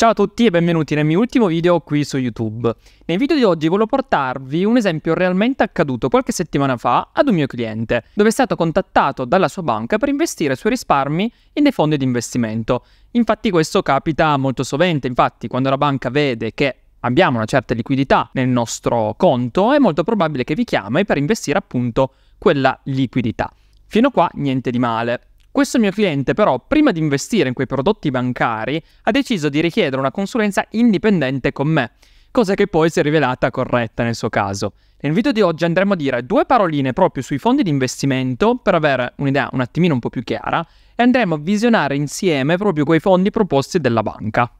Ciao a tutti e benvenuti nel mio ultimo video qui su YouTube. Nel video di oggi volevo portarvi un esempio realmente accaduto qualche settimana fa ad un mio cliente, dove è stato contattato dalla sua banca per investire i suoi risparmi in dei fondi di investimento. Infatti questo capita molto sovente, infatti quando la banca vede che abbiamo una certa liquidità nel nostro conto è molto probabile che vi chiami per investire appunto quella liquidità. Fino a qua niente di male. Questo mio cliente però, prima di investire in quei prodotti bancari, ha deciso di richiedere una consulenza indipendente con me, cosa che poi si è rivelata corretta nel suo caso. Nel video di oggi andremo a dire due paroline proprio sui fondi di investimento per avere un'idea un attimino un po' più chiara e andremo a visionare insieme proprio quei fondi proposti dalla banca.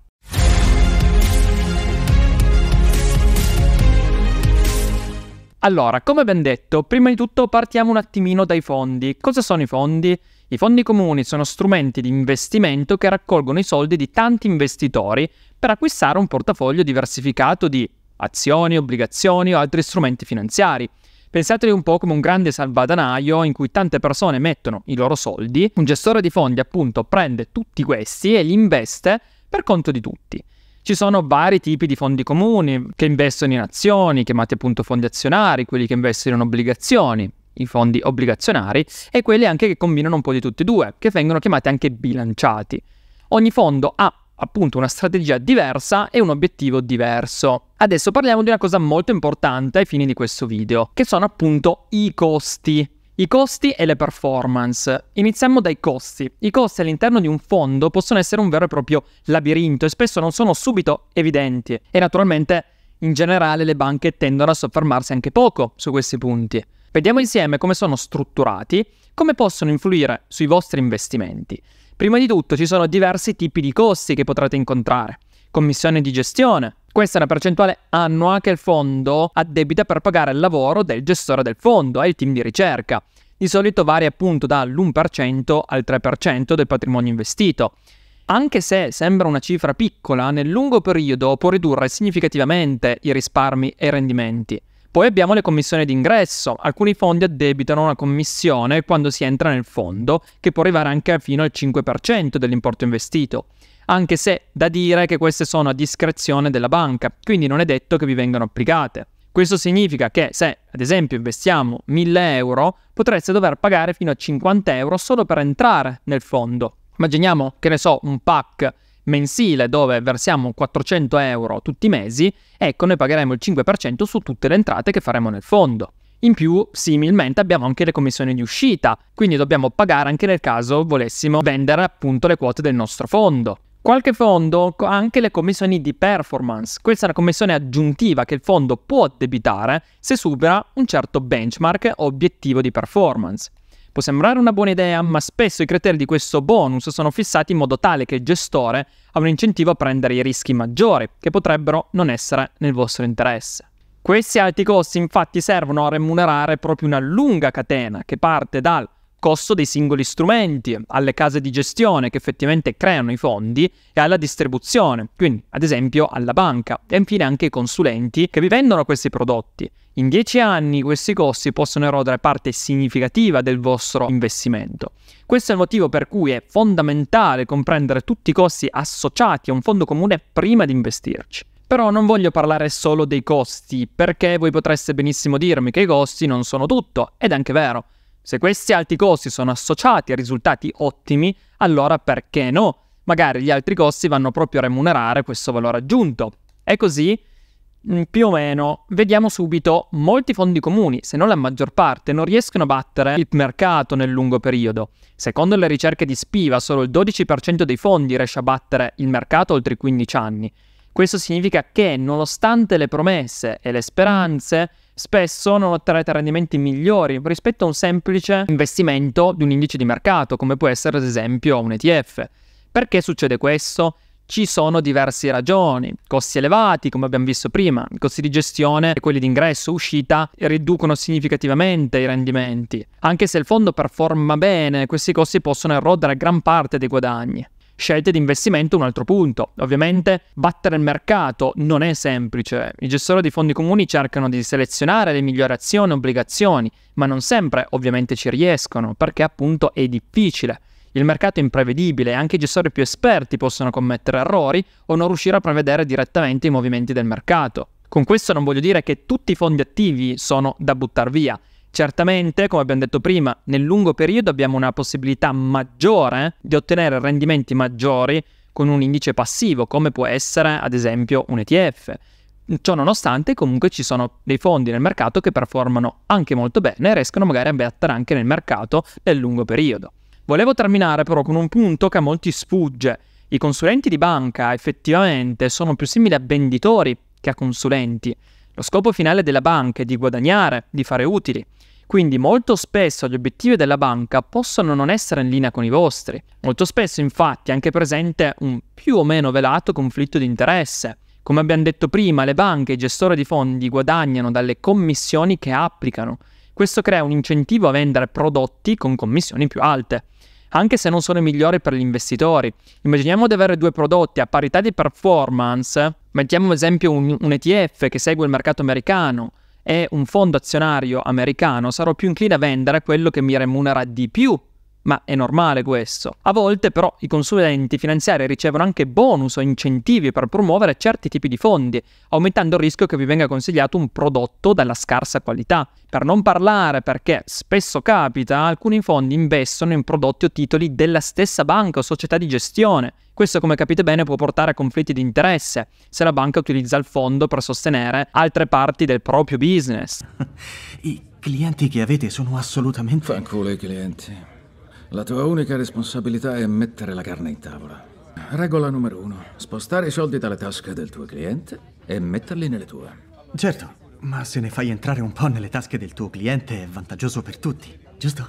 Allora, come ben detto, prima di tutto partiamo un attimino dai fondi. Cosa sono i fondi? I fondi comuni sono strumenti di investimento che raccolgono i soldi di tanti investitori per acquistare un portafoglio diversificato di azioni, obbligazioni o altri strumenti finanziari. Pensateli un po' come un grande salvadanaio in cui tante persone mettono i loro soldi, un gestore di fondi appunto prende tutti questi e li investe per conto di tutti. Ci sono vari tipi di fondi comuni che investono in azioni, chiamati appunto fondi azionari, quelli che investono in obbligazioni, i fondi obbligazionari, e quelli anche che combinano un po' di tutti e due, che vengono chiamati anche bilanciati. Ogni fondo ha appunto una strategia diversa e un obiettivo diverso. Adesso parliamo di una cosa molto importante ai fini di questo video, che sono appunto i costi. I costi e le performance. Iniziamo dai costi. I costi all'interno di un fondo possono essere un vero e proprio labirinto e spesso non sono subito evidenti e naturalmente in generale le banche tendono a soffermarsi anche poco su questi punti. Vediamo insieme come sono strutturati, come possono influire sui vostri investimenti. Prima di tutto ci sono diversi tipi di costi che potrete incontrare. Commissione di gestione. Questa è una percentuale annua che il fondo addebita per pagare il lavoro del gestore del fondo e il team di ricerca. Di solito varia appunto dall'1% al 3% del patrimonio investito. Anche se sembra una cifra piccola, nel lungo periodo può ridurre significativamente i risparmi e i rendimenti. Poi abbiamo le commissioni d'ingresso. Alcuni fondi addebitano una commissione quando si entra nel fondo, che può arrivare anche fino al 5% dell'importo investito. Anche se da dire che queste sono a discrezione della banca, quindi non è detto che vi vengano applicate. Questo significa che se, ad esempio, investiamo 1000 euro, potreste dover pagare fino a 50 euro solo per entrare nel fondo. Immaginiamo, che ne so, un pack mensile dove versiamo 400 euro tutti i mesi, ecco noi pagheremo il 5% su tutte le entrate che faremo nel fondo. In più, similmente, abbiamo anche le commissioni di uscita, quindi dobbiamo pagare anche nel caso volessimo vendere appunto le quote del nostro fondo. Qualche fondo ha anche le commissioni di performance. Questa è una commissione aggiuntiva che il fondo può addebitare se supera un certo benchmark o obiettivo di performance. Può sembrare una buona idea, ma spesso i criteri di questo bonus sono fissati in modo tale che il gestore ha un incentivo a prendere i rischi maggiori, che potrebbero non essere nel vostro interesse. Questi alti costi infatti servono a remunerare proprio una lunga catena che parte dal costo dei singoli strumenti, alle case di gestione che effettivamente creano i fondi e alla distribuzione, quindi ad esempio alla banca e infine anche ai consulenti che vi vendono questi prodotti. In 10 anni questi costi possono erodere parte significativa del vostro investimento. Questo è il motivo per cui è fondamentale comprendere tutti i costi associati a un fondo comune prima di investirci. Però non voglio parlare solo dei costi, perché voi potreste benissimo dirmi che i costi non sono tutto, ed è anche vero. Se questi alti costi sono associati a risultati ottimi, allora perché no? Magari gli altri costi vanno proprio a remunerare questo valore aggiunto. È così? Mm, più o meno, vediamo subito, molti fondi comuni, se non la maggior parte, non riescono a battere il mercato nel lungo periodo. Secondo le ricerche di Spiva, solo il 12% dei fondi riesce a battere il mercato oltre i 15 anni. Questo significa che, nonostante le promesse e le speranze, spesso non otterrete rendimenti migliori rispetto a un semplice investimento di un indice di mercato, come può essere ad esempio un ETF. Perché succede questo? Ci sono diverse ragioni, costi elevati come abbiamo visto prima, i costi di gestione e quelli di ingresso, uscita riducono significativamente i rendimenti. Anche se il fondo performa bene, questi costi possono erodere gran parte dei guadagni. Scelte di investimento un altro punto. Ovviamente battere il mercato non è semplice. I gestori di fondi comuni cercano di selezionare le migliori azioni e obbligazioni, ma non sempre ovviamente ci riescono perché appunto è difficile. Il mercato è imprevedibile e anche i gestori più esperti possono commettere errori o non riuscire a prevedere direttamente i movimenti del mercato. Con questo non voglio dire che tutti i fondi attivi sono da buttare via. Certamente, come abbiamo detto prima, nel lungo periodo abbiamo una possibilità maggiore di ottenere rendimenti maggiori con un indice passivo, come può essere ad esempio un ETF. Ciò nonostante, comunque ci sono dei fondi nel mercato che performano anche molto bene e riescono magari a battere anche nel mercato nel lungo periodo. Volevo terminare però con un punto che a molti sfugge. I consulenti di banca effettivamente sono più simili a venditori che a consulenti. Lo scopo finale della banca è di guadagnare, di fare utili. Quindi molto spesso gli obiettivi della banca possono non essere in linea con i vostri. Molto spesso infatti è anche presente un più o meno velato conflitto di interesse. Come abbiamo detto prima, le banche e i gestori di fondi guadagnano dalle commissioni che applicano. Questo crea un incentivo a vendere prodotti con commissioni più alte, anche se non sono i migliori per gli investitori. Immaginiamo di avere due prodotti a parità di performance, mettiamo ad esempio un, un ETF che segue il mercato americano e un fondo azionario americano, sarò più incline a vendere quello che mi remunera di più ma è normale questo. A volte però i consulenti finanziari ricevono anche bonus o incentivi per promuovere certi tipi di fondi, aumentando il rischio che vi venga consigliato un prodotto dalla scarsa qualità. Per non parlare perché spesso capita, alcuni fondi investono in prodotti o titoli della stessa banca o società di gestione. Questo, come capite bene, può portare a conflitti di interesse se la banca utilizza il fondo per sostenere altre parti del proprio business. I clienti che avete sono assolutamente... Fanculo i clienti. La tua unica responsabilità è mettere la carne in tavola. Regola numero uno, spostare i soldi dalle tasche del tuo cliente e metterli nelle tue. Certo, ma se ne fai entrare un po' nelle tasche del tuo cliente è vantaggioso per tutti, giusto?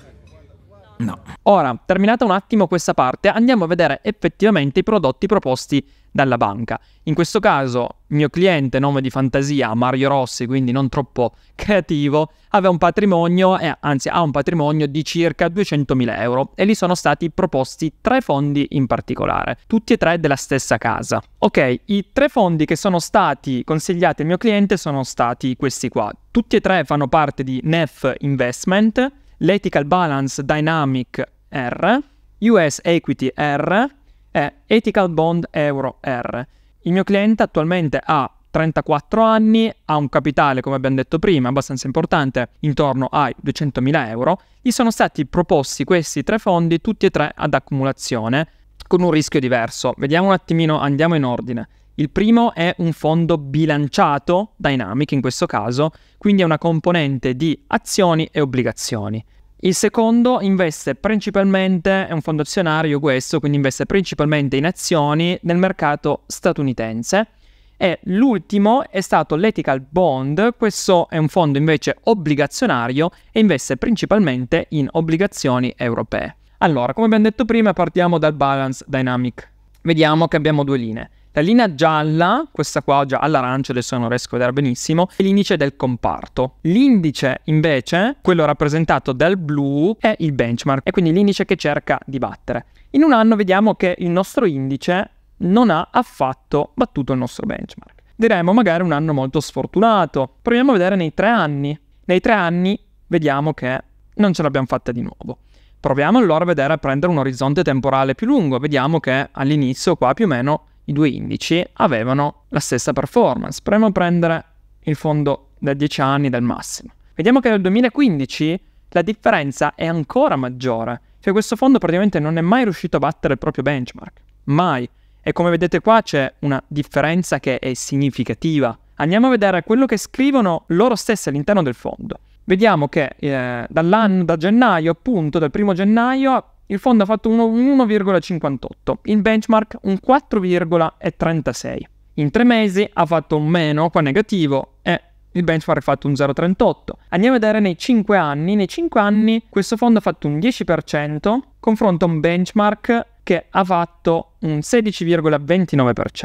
No. Ora, terminata un attimo questa parte, andiamo a vedere effettivamente i prodotti proposti dalla banca. In questo caso il mio cliente, nome di fantasia, Mario Rossi, quindi non troppo creativo, aveva un patrimonio, eh, anzi ha un patrimonio di circa 200.000 euro e gli sono stati proposti tre fondi in particolare, tutti e tre della stessa casa. Ok, i tre fondi che sono stati consigliati al mio cliente sono stati questi qua. Tutti e tre fanno parte di NEF Investment, l'Ethical Balance Dynamic R, US Equity R è Ethical Bond Euro R. Il mio cliente attualmente ha 34 anni, ha un capitale, come abbiamo detto prima, abbastanza importante, intorno ai 200.000 euro. Gli sono stati proposti questi tre fondi, tutti e tre ad accumulazione, con un rischio diverso. Vediamo un attimino, andiamo in ordine. Il primo è un fondo bilanciato, Dynamic in questo caso, quindi è una componente di azioni e obbligazioni. Il secondo investe principalmente, è un fondo azionario questo, quindi investe principalmente in azioni nel mercato statunitense. E l'ultimo è stato l'Ethical Bond, questo è un fondo invece obbligazionario e investe principalmente in obbligazioni europee. Allora, come abbiamo detto prima, partiamo dal Balance Dynamic. Vediamo che abbiamo due linee. La linea gialla, questa qua già all'arancio, adesso non riesco a vedere benissimo, è l'indice del comparto. L'indice invece, quello rappresentato dal blu, è il benchmark, è quindi l'indice che cerca di battere. In un anno vediamo che il nostro indice non ha affatto battuto il nostro benchmark. Diremmo magari un anno molto sfortunato. Proviamo a vedere nei tre anni. Nei tre anni vediamo che non ce l'abbiamo fatta di nuovo. Proviamo allora a vedere a prendere un orizzonte temporale più lungo. Vediamo che all'inizio qua più o meno i due indici avevano la stessa performance. Proviamo a prendere il fondo da 10 anni del massimo. Vediamo che nel 2015 la differenza è ancora maggiore. Cioè questo fondo praticamente non è mai riuscito a battere il proprio benchmark. Mai. E come vedete qua c'è una differenza che è significativa. Andiamo a vedere quello che scrivono loro stessi all'interno del fondo. Vediamo che eh, dall'anno, da gennaio appunto, dal primo gennaio il fondo ha fatto un 1,58, il benchmark un 4,36. In tre mesi ha fatto un meno, qua negativo, e il benchmark ha fatto un 0,38. Andiamo a vedere nei 5 anni. Nei 5 anni questo fondo ha fatto un 10%, confronto a un benchmark che ha fatto un 16,29%.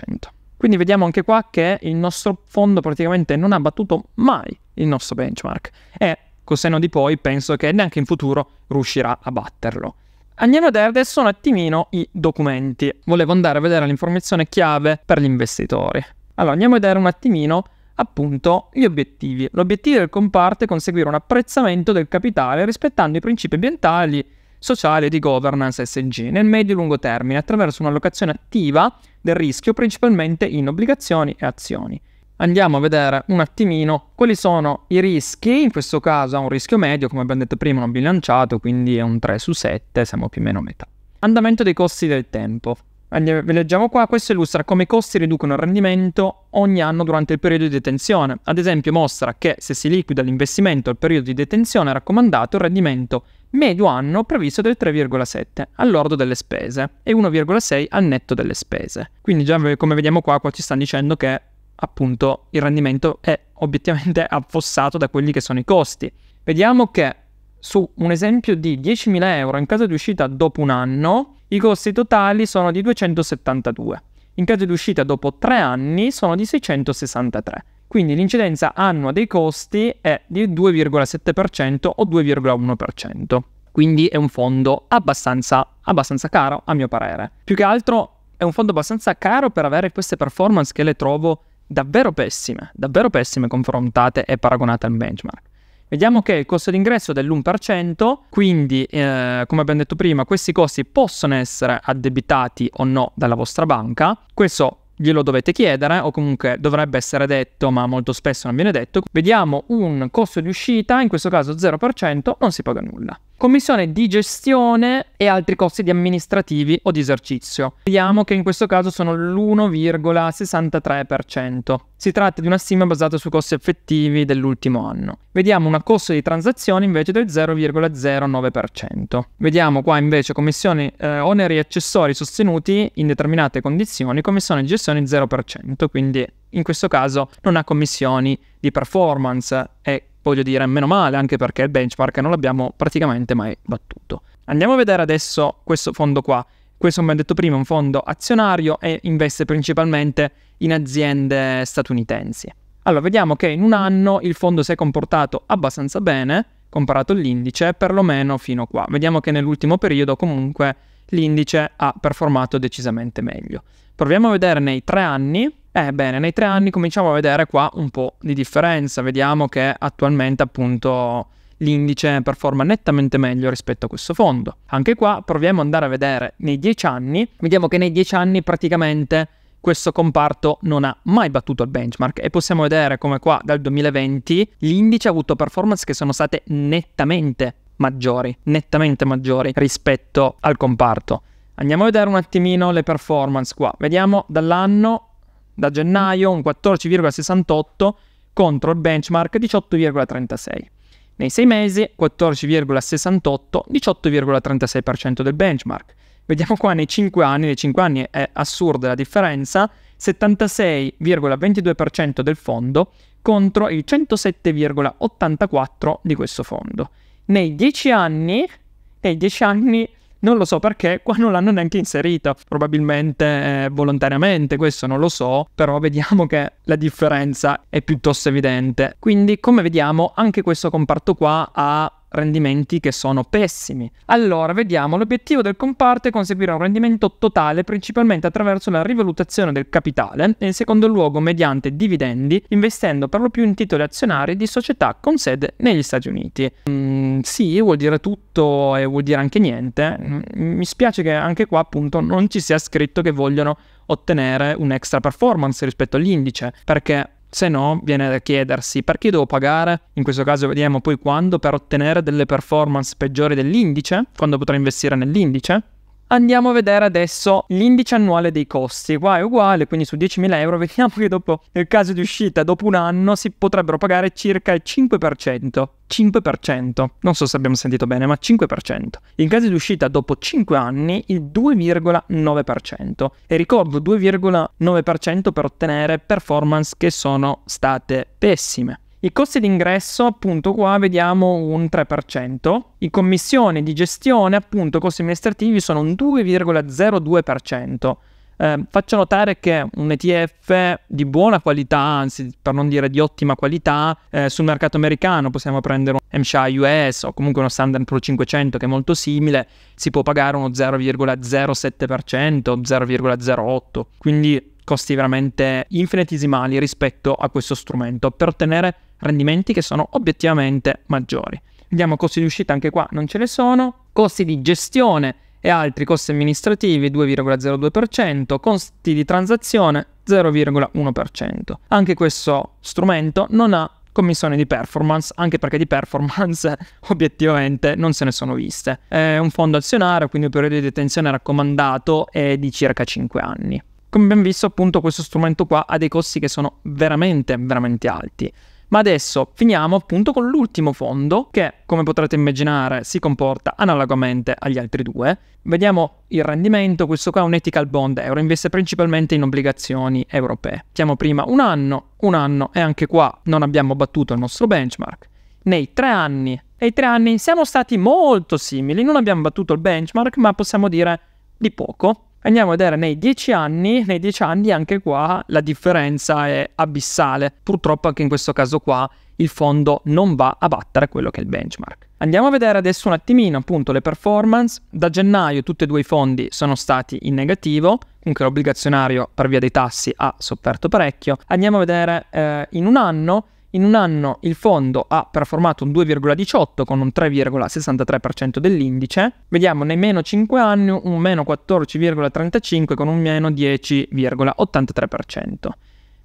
Quindi vediamo anche qua che il nostro fondo praticamente non ha battuto mai il nostro benchmark e col seno di poi penso che neanche in futuro riuscirà a batterlo. Andiamo a vedere adesso un attimino i documenti. Volevo andare a vedere l'informazione chiave per gli investitori. Allora, andiamo a vedere un attimino appunto gli obiettivi. L'obiettivo del comparto è conseguire un apprezzamento del capitale rispettando i principi ambientali, sociale e di governance SG nel medio e lungo termine attraverso un'allocazione attiva del rischio principalmente in obbligazioni e azioni. Andiamo a vedere un attimino quali sono i rischi, in questo caso ha un rischio medio, come abbiamo detto prima, non bilanciato, quindi è un 3 su 7, siamo più o meno a metà. Andamento dei costi del tempo. Andiamo, leggiamo qua, questo illustra come i costi riducono il rendimento ogni anno durante il periodo di detenzione. Ad esempio mostra che se si liquida l'investimento al periodo di detenzione raccomandato, il rendimento medio anno previsto del 3,7 all'ordo delle spese e 1,6 al netto delle spese. Quindi già come vediamo qua, qua ci stanno dicendo che appunto il rendimento è obiettivamente affossato da quelli che sono i costi. Vediamo che su un esempio di 10.000 euro in caso di uscita dopo un anno, i costi totali sono di 272. In caso di uscita dopo 3 anni sono di 663. Quindi l'incidenza annua dei costi è di 2,7% o 2,1%. Quindi è un fondo abbastanza, abbastanza caro a mio parere. Più che altro è un fondo abbastanza caro per avere queste performance che le trovo davvero pessime, davvero pessime confrontate e paragonate al benchmark. Vediamo che il costo d'ingresso è dell'1%, quindi eh, come abbiamo detto prima questi costi possono essere addebitati o no dalla vostra banca. Questo glielo dovete chiedere o comunque dovrebbe essere detto ma molto spesso non viene detto. Vediamo un costo di uscita, in questo caso 0%, non si paga nulla. Commissione di gestione e altri costi di amministrativi o di esercizio. Vediamo che in questo caso sono l'1,63%. Si tratta di una stima basata sui costi effettivi dell'ultimo anno. Vediamo una costo di transazione invece del 0,09%. Vediamo qua invece commissioni eh, oneri accessori sostenuti in determinate condizioni, commissione di gestione 0%, quindi in questo caso non ha commissioni di performance e voglio dire meno male anche perché il benchmark non l'abbiamo praticamente mai battuto. Andiamo a vedere adesso questo fondo qua. Questo, come ho detto prima, è un fondo azionario e investe principalmente in aziende statunitensi. Allora, vediamo che in un anno il fondo si è comportato abbastanza bene comparato all'indice, perlomeno fino a qua. Vediamo che nell'ultimo periodo comunque l'indice ha performato decisamente meglio. Proviamo a vedere nei tre anni Ebbene, nei tre anni cominciamo a vedere qua un po' di differenza. Vediamo che attualmente appunto l'indice performa nettamente meglio rispetto a questo fondo. Anche qua proviamo ad andare a vedere nei dieci anni. Vediamo che nei dieci anni praticamente questo comparto non ha mai battuto il benchmark e possiamo vedere come qua dal 2020 l'indice ha avuto performance che sono state nettamente maggiori, nettamente maggiori rispetto al comparto. Andiamo a vedere un attimino le performance qua. Vediamo dall'anno da gennaio un 14,68 contro il benchmark 18,36. Nei sei mesi 14,68, 18,36% del benchmark. Vediamo qua nei 5 anni, nei 5 anni è assurda la differenza, 76,22% del fondo contro il 107,84% di questo fondo. Nei 10 anni, nei 10 anni non lo so perché qua non l'hanno neanche inserito, probabilmente eh, volontariamente, questo non lo so, però vediamo che la differenza è piuttosto evidente. Quindi come vediamo anche questo comparto qua ha rendimenti che sono pessimi. Allora, vediamo, l'obiettivo del comparto è conseguire un rendimento totale principalmente attraverso la rivalutazione del capitale e in secondo luogo mediante dividendi, investendo per lo più in titoli azionari di società con sede negli Stati Uniti. Mm, sì, vuol dire tutto e vuol dire anche niente. Mm, mi spiace che anche qua appunto non ci sia scritto che vogliono ottenere un extra performance rispetto all'indice, perché se no, viene da chiedersi perché devo pagare, in questo caso vediamo poi quando, per ottenere delle performance peggiori dell'indice, quando potrò investire nell'indice. Andiamo a vedere adesso l'indice annuale dei costi. Qua è uguale, quindi su 10.000 euro vediamo che dopo, nel caso di uscita, dopo un anno si potrebbero pagare circa il 5%. 5%. Non so se abbiamo sentito bene, ma 5%. In caso di uscita dopo 5 anni il 2,9%. E ricordo 2,9% per ottenere performance che sono state pessime. I costi d'ingresso, appunto, qua vediamo un 3%. I commissioni di gestione, appunto, costi amministrativi sono un 2,02%. Eh, faccio notare che un ETF di buona qualità, anzi per non dire di ottima qualità, eh, sul mercato americano possiamo prendere un MSCI US o comunque uno Standard Pro 500 che è molto simile, si può pagare uno 0,07%, 0,08%, quindi costi veramente infinitesimali rispetto a questo strumento per ottenere rendimenti che sono obiettivamente maggiori. Vediamo costi di uscita anche qua, non ce ne sono. costi di gestione e altri costi amministrativi 2,02%, costi di transazione 0,1%. Anche questo strumento non ha commissioni di performance, anche perché di performance obiettivamente non se ne sono viste. È un fondo azionario, quindi il periodo di detenzione raccomandato è di circa 5 anni. Come abbiamo visto, appunto, questo strumento qua ha dei costi che sono veramente, veramente alti. Ma adesso finiamo appunto con l'ultimo fondo che, come potrete immaginare, si comporta analogamente agli altri due. Vediamo il rendimento, questo qua è un ethical bond euro, investe principalmente in obbligazioni europee. Mettiamo prima un anno, un anno e anche qua non abbiamo battuto il nostro benchmark. Nei tre anni, nei tre anni siamo stati molto simili, non abbiamo battuto il benchmark, ma possiamo dire di poco. Andiamo a vedere nei dieci anni, nei dieci anni anche qua la differenza è abissale. Purtroppo anche in questo caso qua il fondo non va a battere quello che è il benchmark. Andiamo a vedere adesso un attimino appunto le performance. Da gennaio tutti e due i fondi sono stati in negativo, comunque l'obbligazionario per via dei tassi ha sofferto parecchio. Andiamo a vedere eh, in un anno in un anno il fondo ha performato un 2,18 con un 3,63% dell'indice. Vediamo nei meno 5 anni un meno 14,35 con un meno 10,83%.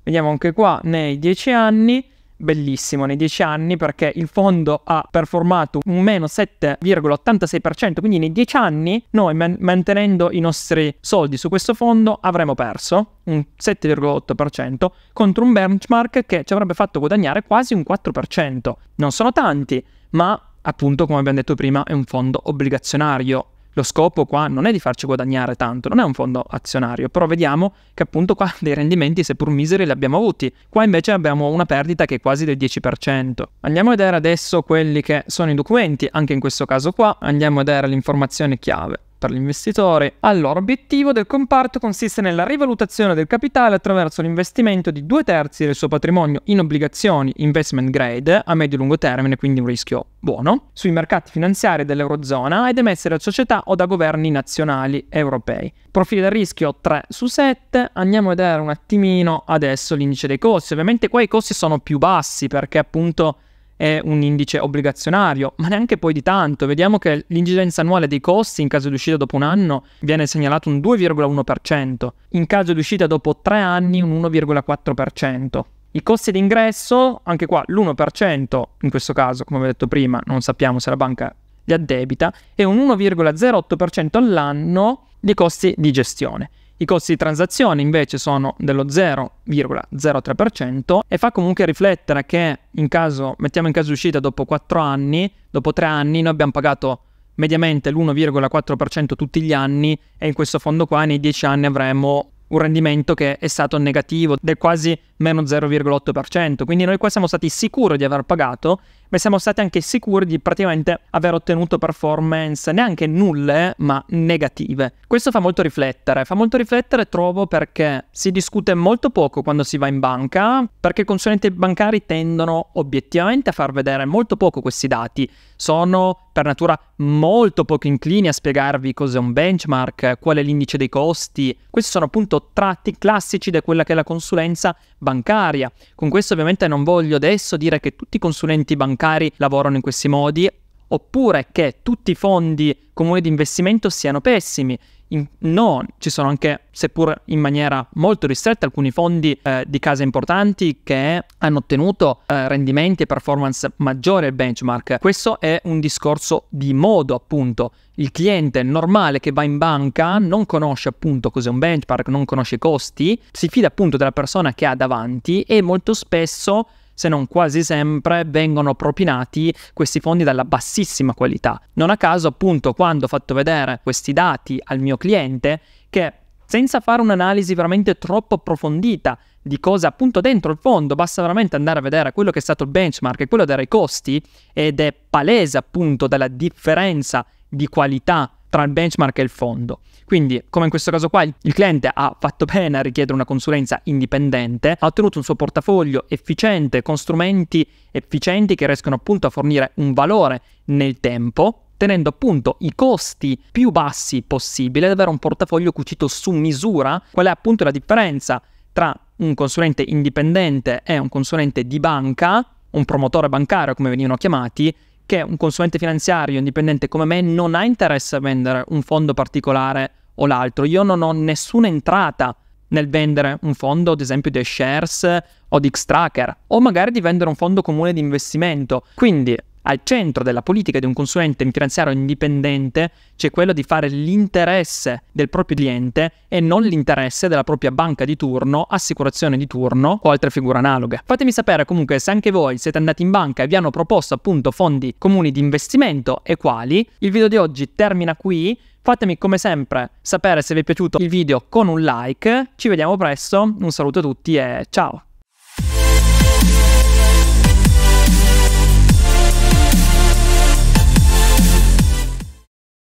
Vediamo anche qua nei 10 anni bellissimo nei 10 anni perché il fondo ha performato un meno 7,86%, quindi nei 10 anni noi man- mantenendo i nostri soldi su questo fondo avremmo perso un 7,8% contro un benchmark che ci avrebbe fatto guadagnare quasi un 4%. Non sono tanti, ma appunto come abbiamo detto prima è un fondo obbligazionario lo scopo qua non è di farci guadagnare tanto, non è un fondo azionario, però vediamo che appunto qua dei rendimenti seppur miseri li abbiamo avuti. Qua invece abbiamo una perdita che è quasi del 10%. Andiamo a vedere adesso quelli che sono i documenti, anche in questo caso qua andiamo a vedere l'informazione chiave per l'investitore. Allora, l'obiettivo del comparto consiste nella rivalutazione del capitale attraverso l'investimento di due terzi del suo patrimonio in obbligazioni investment grade a medio-lungo termine, quindi un rischio buono, sui mercati finanziari dell'Eurozona ed emesse da società o da governi nazionali europei. Profili del rischio 3 su 7. Andiamo a vedere un attimino adesso l'indice dei costi. Ovviamente qua i costi sono più bassi perché appunto è un indice obbligazionario, ma neanche poi di tanto. Vediamo che l'incidenza annuale dei costi in caso di uscita dopo un anno viene segnalato un 2,1%, in caso di uscita dopo tre anni un 1,4%. I costi d'ingresso, anche qua l'1%, in questo caso, come ho detto prima, non sappiamo se la banca li addebita, e un 1,08% all'anno di costi di gestione. I costi di transazione invece sono dello 0,03% e fa comunque riflettere che in caso, mettiamo in caso di uscita dopo 4 anni, dopo 3 anni noi abbiamo pagato mediamente l'1,4% tutti gli anni e in questo fondo qua nei 10 anni avremo un rendimento che è stato negativo del quasi meno 0,8%. Quindi noi qua siamo stati sicuri di aver pagato, ma siamo stati anche sicuri di praticamente aver ottenuto performance neanche nulle, ma negative. Questo fa molto riflettere. Fa molto riflettere, trovo, perché si discute molto poco quando si va in banca, perché i consulenti bancari tendono obiettivamente a far vedere molto poco questi dati. Sono per natura molto poco inclini a spiegarvi cos'è un benchmark, qual è l'indice dei costi. Questi sono appunto tratti classici di quella che è la consulenza bancaria. Con questo ovviamente non voglio adesso dire che tutti i consulenti bancari lavorano in questi modi oppure che tutti i fondi comuni di investimento siano pessimi. In, no, ci sono anche, seppur in maniera molto ristretta, alcuni fondi eh, di case importanti che hanno ottenuto eh, rendimenti e performance maggiori al benchmark. Questo è un discorso di modo, appunto. Il cliente normale che va in banca non conosce appunto cos'è un benchmark, non conosce i costi, si fida appunto della persona che ha davanti e molto spesso se non quasi sempre, vengono propinati questi fondi dalla bassissima qualità. Non a caso, appunto, quando ho fatto vedere questi dati al mio cliente, che senza fare un'analisi veramente troppo approfondita di cosa appunto dentro il fondo, basta veramente andare a vedere quello che è stato il benchmark e quello dei costi ed è palese appunto dalla differenza di qualità tra il benchmark e il fondo. Quindi, come in questo caso qua, il cliente ha fatto bene a richiedere una consulenza indipendente, ha ottenuto un suo portafoglio efficiente con strumenti efficienti che riescono appunto a fornire un valore nel tempo, tenendo appunto i costi più bassi possibile, ad avere un portafoglio cucito su misura. Qual è appunto la differenza tra un consulente indipendente e un consulente di banca, un promotore bancario come venivano chiamati, che un consulente finanziario indipendente come me non ha interesse a vendere un fondo particolare o l'altro. Io non ho nessuna entrata nel vendere un fondo, ad esempio di shares o di Xtracker, o magari di vendere un fondo comune di investimento. Quindi al centro della politica di un consulente finanziario indipendente c'è quello di fare l'interesse del proprio cliente e non l'interesse della propria banca di turno, assicurazione di turno o altre figure analoghe. Fatemi sapere comunque se anche voi siete andati in banca e vi hanno proposto appunto fondi comuni di investimento e quali. Il video di oggi termina qui. Fatemi come sempre sapere se vi è piaciuto il video con un like. Ci vediamo presto. Un saluto a tutti e ciao!